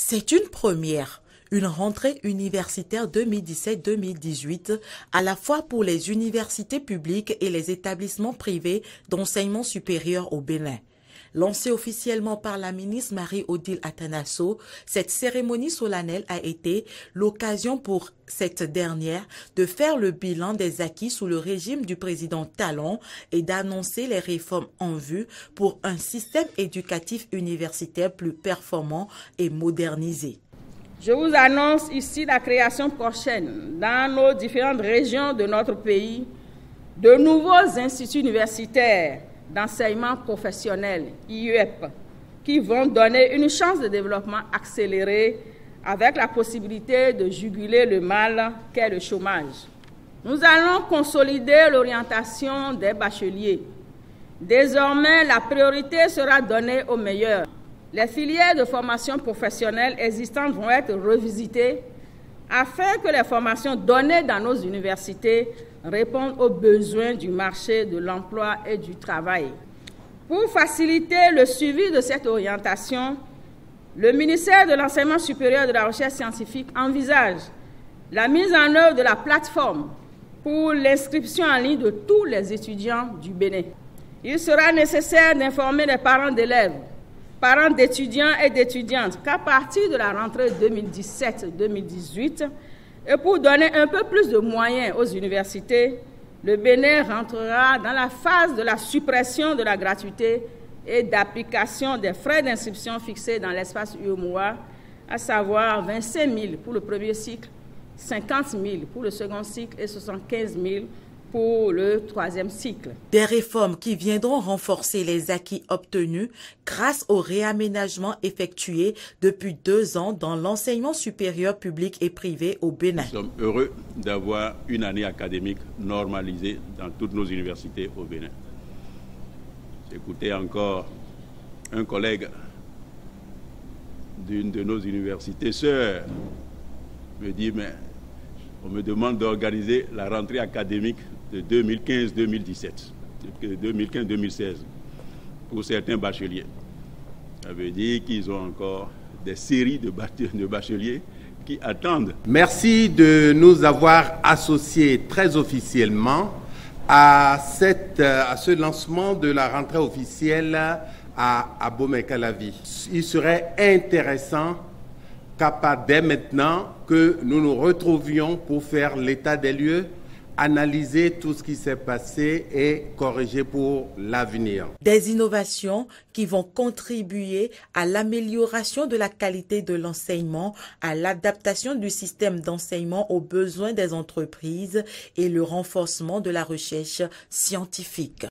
C'est une première, une rentrée universitaire 2017-2018 à la fois pour les universités publiques et les établissements privés d'enseignement supérieur au Bénin. Lancée officiellement par la ministre Marie-Odile Atanasso, cette cérémonie solennelle a été l'occasion pour cette dernière de faire le bilan des acquis sous le régime du président Talon et d'annoncer les réformes en vue pour un système éducatif universitaire plus performant et modernisé. Je vous annonce ici la création prochaine dans nos différentes régions de notre pays de nouveaux instituts universitaires d'enseignement professionnel, IUEP, qui vont donner une chance de développement accéléré avec la possibilité de juguler le mal qu'est le chômage. Nous allons consolider l'orientation des bacheliers. Désormais, la priorité sera donnée aux meilleurs. Les filières de formation professionnelle existantes vont être revisitées afin que les formations données dans nos universités répondent aux besoins du marché de l'emploi et du travail. Pour faciliter le suivi de cette orientation, le ministère de l'Enseignement supérieur et de la Recherche scientifique envisage la mise en œuvre de la plateforme pour l'inscription en ligne de tous les étudiants du Bénin. Il sera nécessaire d'informer les parents d'élèves, parents d'étudiants et d'étudiantes qu'à partir de la rentrée 2017-2018, et pour donner un peu plus de moyens aux universités, le Bénin rentrera dans la phase de la suppression de la gratuité et d'application des frais d'inscription fixés dans l'espace UMOA, à savoir 25 000 pour le premier cycle, 50 000 pour le second cycle et 75 000 pour le troisième cycle. Des réformes qui viendront renforcer les acquis obtenus grâce au réaménagement effectué depuis deux ans dans l'enseignement supérieur public et privé au Bénin. Nous sommes heureux d'avoir une année académique normalisée dans toutes nos universités au Bénin. J'écoutais encore un collègue d'une de nos universités sœurs me dit, mais on me demande d'organiser la rentrée académique de 2015-2017, 2015-2016, pour certains bacheliers. Ça veut dire qu'ils ont encore des séries de bacheliers qui attendent. Merci de nous avoir associés très officiellement à, cette, à ce lancement de la rentrée officielle à, Bomekalavi. Il serait intéressant capable dès maintenant que nous nous retrouvions pour faire l'état des lieux analyser tout ce qui s'est passé et corriger pour l'avenir. Des innovations qui vont contribuer à l'amélioration de la qualité de l'enseignement, à l'adaptation du système d'enseignement aux besoins des entreprises et le renforcement de la recherche scientifique.